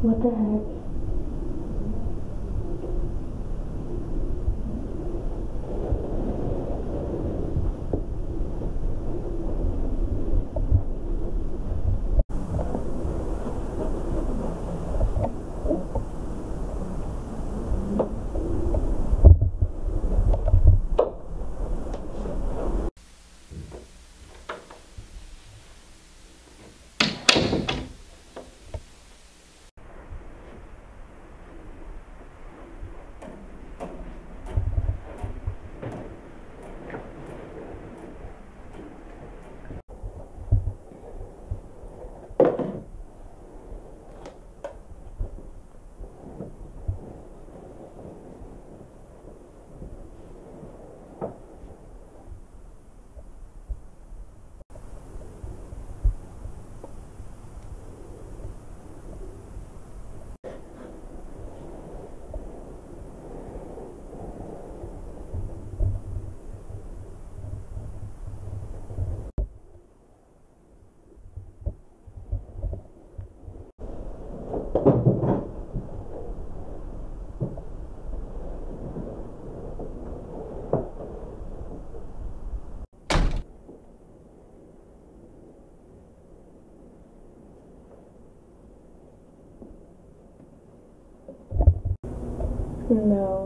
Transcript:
What the heck? No.